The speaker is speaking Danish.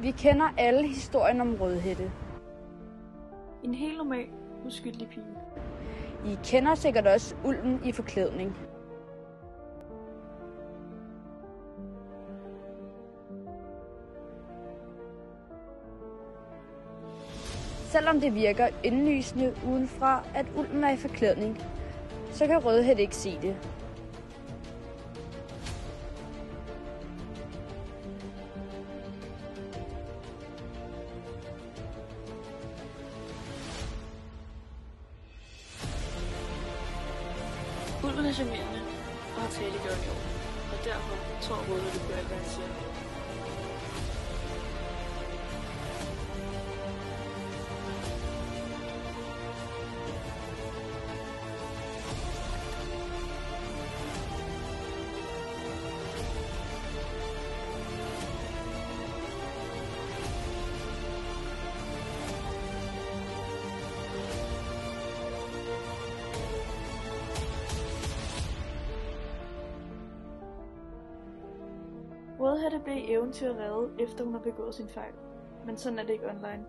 Vi kender alle historien om Rødhætte. En helt normal, uskyldig pige. I kender sikkert også ulven i forklædning. Selvom det virker indlysende udenfra, at ulven er i forklædning, så kan Rødhætte ikke se det. Ulven er charmerende og har talegjort i år, og derfor tror Røde det på alt, hvad han siger. Rødhætte blev bliver eventyr reddet, efter hun har begået sin fejl. Men sådan er det ikke online.